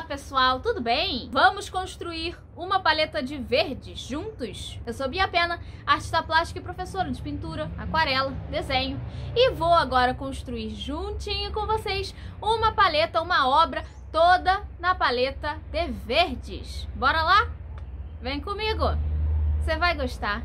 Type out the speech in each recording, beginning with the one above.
Olá pessoal, tudo bem? Vamos construir uma paleta de verdes juntos? Eu sou Bia Pena, artista plástica e professora de pintura, aquarela, desenho e vou agora construir juntinho com vocês uma paleta, uma obra toda na paleta de verdes. Bora lá? Vem comigo, você vai gostar.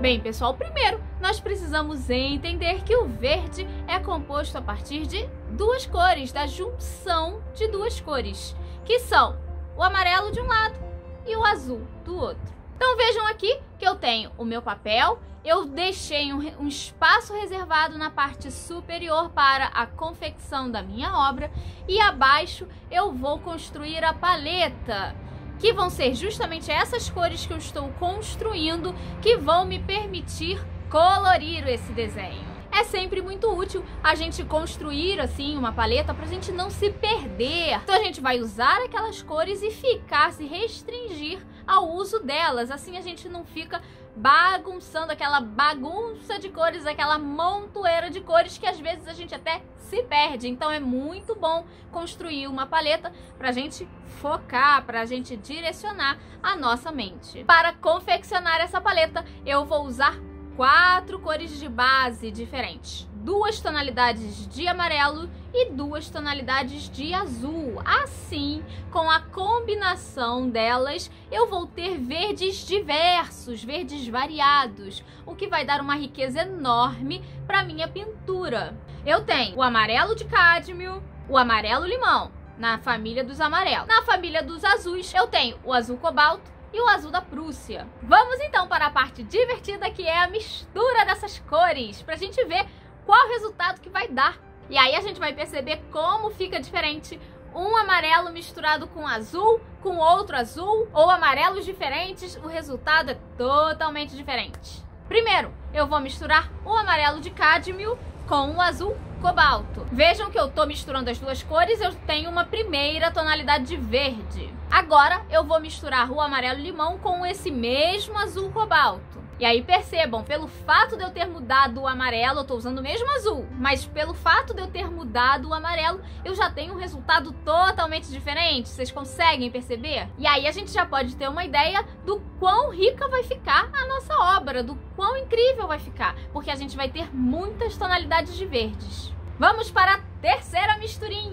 Bem, pessoal, primeiro nós precisamos entender que o verde é composto a partir de duas cores, da junção de duas cores, que são o amarelo de um lado e o azul do outro. Então vejam aqui que eu tenho o meu papel, eu deixei um, um espaço reservado na parte superior para a confecção da minha obra e abaixo eu vou construir a paleta que vão ser justamente essas cores que eu estou construindo que vão me permitir colorir esse desenho. É sempre muito útil a gente construir assim uma paleta para a gente não se perder. Então a gente vai usar aquelas cores e ficar, se restringir ao uso delas. Assim a gente não fica bagunçando aquela bagunça de cores, aquela montoeira de cores que às vezes a gente até se perde. Então é muito bom construir uma paleta para a gente focar, para a gente direcionar a nossa mente. Para confeccionar essa paleta, eu vou usar quatro cores de base diferentes. Duas tonalidades de amarelo e duas tonalidades de azul. Assim, com a combinação delas, eu vou ter verdes diversos, verdes variados, o que vai dar uma riqueza enorme para minha pintura. Eu tenho o amarelo de cádmio, o amarelo limão, na família dos amarelos. Na família dos azuis, eu tenho o azul cobalto e o azul da Prússia. Vamos então para a parte divertida que é a mistura dessas cores, para a gente ver qual o resultado que vai dar. E aí a gente vai perceber como fica diferente um amarelo misturado com azul, com outro azul, ou amarelos diferentes, o resultado é totalmente diferente. Primeiro, eu vou misturar o amarelo de cádmio com o azul cobalto. Vejam que eu estou misturando as duas cores, eu tenho uma primeira tonalidade de verde. Agora eu vou misturar o amarelo limão com esse mesmo azul cobalto. E aí percebam, pelo fato de eu ter mudado o amarelo, eu tô usando o mesmo azul, mas pelo fato de eu ter mudado o amarelo, eu já tenho um resultado totalmente diferente. Vocês conseguem perceber? E aí a gente já pode ter uma ideia do quão rica vai ficar a nossa obra, do quão incrível vai ficar, porque a gente vai ter muitas tonalidades de verdes. Vamos para a terceira misturinha.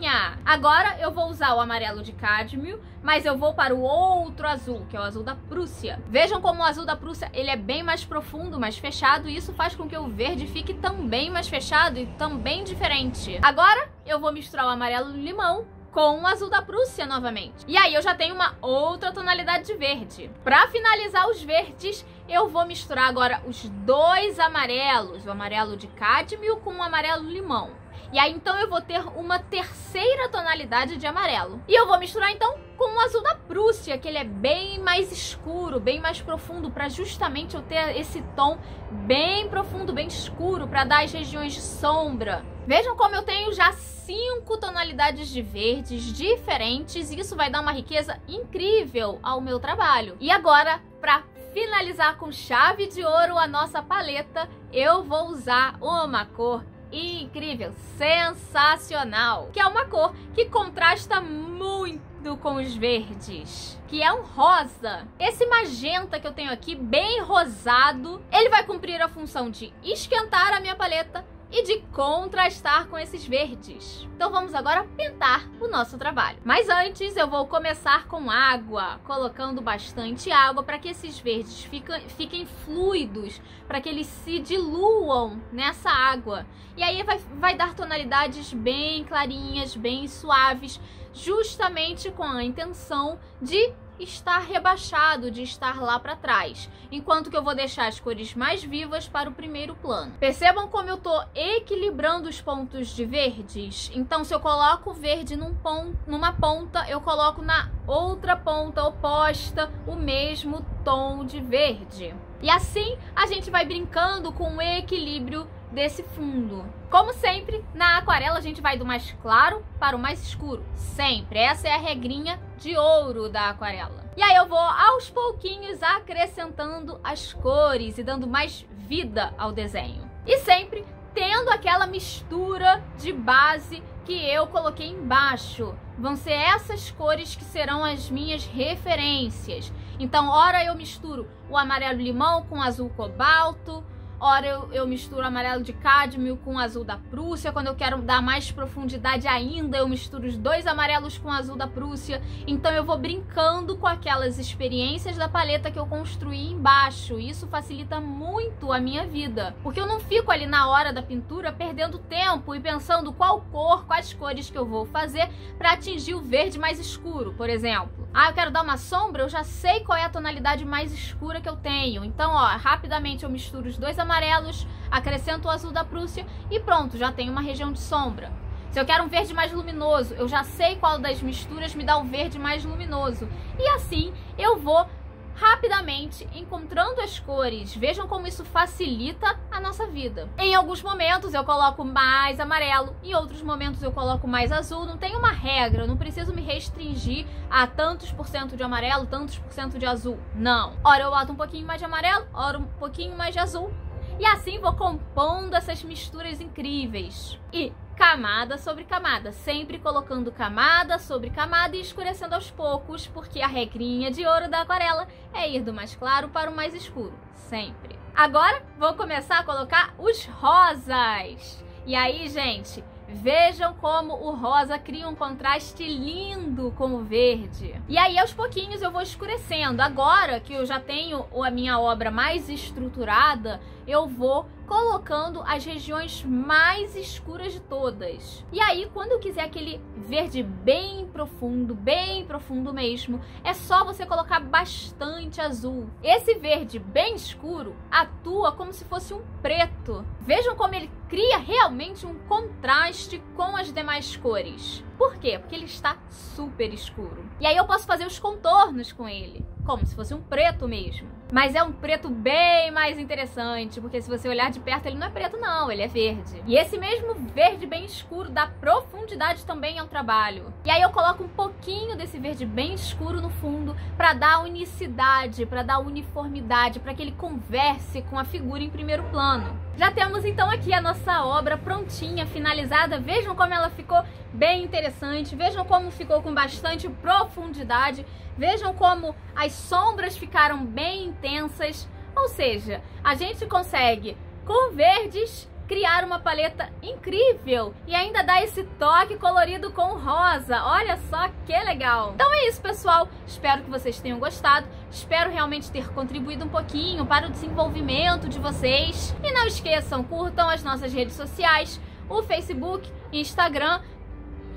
Agora eu vou usar o amarelo de cádmio, mas eu vou para o outro azul, que é o azul da Prússia. Vejam como o azul da Prússia ele é bem mais profundo, mais fechado, e isso faz com que o verde fique também mais fechado e também diferente. Agora eu vou misturar o amarelo limão com o azul da Prússia novamente. E aí eu já tenho uma outra tonalidade de verde. Para finalizar os verdes, eu vou misturar agora os dois amarelos, o amarelo de cádmio com o amarelo limão. E aí então eu vou ter uma terceira tonalidade de amarelo. E eu vou misturar então com o azul da Prússia, que ele é bem mais escuro, bem mais profundo, para justamente eu ter esse tom bem profundo, bem escuro, para dar as regiões de sombra. Vejam como eu tenho já cinco tonalidades de verdes diferentes e isso vai dar uma riqueza incrível ao meu trabalho. E agora, para finalizar com chave de ouro a nossa paleta, eu vou usar uma cor incrível, sensacional, que é uma cor que contrasta muito com os verdes, que é um rosa. Esse magenta que eu tenho aqui, bem rosado, ele vai cumprir a função de esquentar a minha paleta e de contrastar com esses verdes. Então vamos agora pintar o nosso trabalho. Mas antes eu vou começar com água, colocando bastante água para que esses verdes fiquem, fiquem fluidos, para que eles se diluam nessa água. E aí vai, vai dar tonalidades bem clarinhas, bem suaves, justamente com a intenção de estar rebaixado, de estar lá para trás, enquanto que eu vou deixar as cores mais vivas para o primeiro plano. Percebam como eu estou equilibrando os pontos de verdes? Então, se eu coloco o verde num numa ponta, eu coloco na outra ponta oposta o mesmo tom de verde. E assim a gente vai brincando com o equilíbrio desse fundo. Como sempre, na aquarela a gente vai do mais claro para o mais escuro, sempre. Essa é a regrinha de ouro da aquarela. E aí eu vou aos pouquinhos acrescentando as cores e dando mais vida ao desenho. E sempre tendo aquela mistura de base que eu coloquei embaixo. Vão ser essas cores que serão as minhas referências. Então, ora eu misturo o amarelo limão com azul cobalto, Ora eu, eu misturo amarelo de cádmio com azul da Prússia. Quando eu quero dar mais profundidade ainda, eu misturo os dois amarelos com azul da Prússia. Então eu vou brincando com aquelas experiências da paleta que eu construí embaixo. Isso facilita muito a minha vida. Porque eu não fico ali na hora da pintura perdendo tempo e pensando qual cor, quais cores que eu vou fazer para atingir o verde mais escuro, por exemplo. Ah, eu quero dar uma sombra, eu já sei qual é a tonalidade mais escura que eu tenho. Então, ó, rapidamente eu misturo os dois amarelos acrescento o azul da Prússia e pronto, já tenho uma região de sombra. Se eu quero um verde mais luminoso, eu já sei qual das misturas me dá o verde mais luminoso. E assim eu vou rapidamente encontrando as cores. Vejam como isso facilita a nossa vida. Em alguns momentos eu coloco mais amarelo, em outros momentos eu coloco mais azul. Não tem uma regra, eu não preciso me restringir a tantos por cento de amarelo, tantos por cento de azul. Não. Ora eu boto um pouquinho mais de amarelo, ora um pouquinho mais de azul. E assim vou compondo essas misturas incríveis. E camada sobre camada, sempre colocando camada sobre camada e escurecendo aos poucos, porque a regrinha de ouro da aquarela é ir do mais claro para o mais escuro, sempre. Agora vou começar a colocar os rosas. E aí, gente, Vejam como o rosa cria um contraste lindo com o verde. E aí, aos pouquinhos, eu vou escurecendo. Agora que eu já tenho a minha obra mais estruturada, eu vou colocando as regiões mais escuras de todas. E aí, quando eu quiser aquele verde bem profundo, bem profundo mesmo, é só você colocar bastante azul. Esse verde bem escuro atua como se fosse um preto. Vejam como ele cria realmente um contraste com as demais cores. Por quê? Porque ele está super escuro. E aí eu posso fazer os contornos com ele, como se fosse um preto mesmo. Mas é um preto bem mais interessante, porque se você olhar de perto, ele não é preto não, ele é verde. E esse mesmo verde bem escuro dá profundidade também ao trabalho. E aí eu coloco um pouquinho desse verde bem escuro no fundo para dar unicidade, para dar uniformidade, para que ele converse com a figura em primeiro plano. Já temos então aqui a nossa obra prontinha, finalizada. Vejam como ela ficou bem interessante, vejam como ficou com bastante profundidade. Vejam como as sombras ficaram bem intensas. Ou seja, a gente consegue, com verdes, criar uma paleta incrível e ainda dar esse toque colorido com rosa. Olha só que legal! Então é isso, pessoal. Espero que vocês tenham gostado. Espero realmente ter contribuído um pouquinho para o desenvolvimento de vocês. E não esqueçam, curtam as nossas redes sociais, o Facebook, Instagram.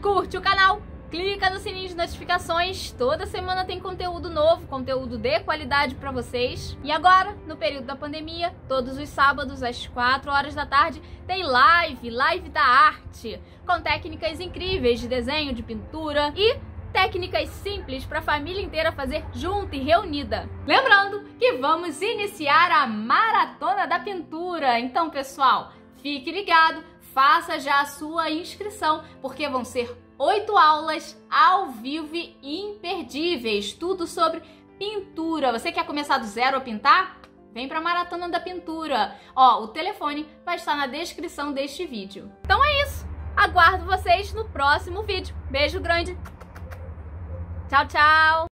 Curte o canal, clica no sininho de notificações. Toda semana tem conteúdo novo, conteúdo de qualidade para vocês. E agora, no período da pandemia, todos os sábados às 4 horas da tarde, tem live, live da arte, com técnicas incríveis de desenho, de pintura e técnicas simples para a família inteira fazer junto e reunida. Lembrando que vamos iniciar a maratona da pintura. Então, pessoal, fique ligado, faça já a sua inscrição, porque vão ser oito aulas ao vivo e imperdíveis, tudo sobre pintura. Você quer começar do zero a pintar? Vem para a Maratona da Pintura. Ó, o telefone vai estar na descrição deste vídeo. Então é isso. Aguardo vocês no próximo vídeo. Beijo grande. Tchau, tchau.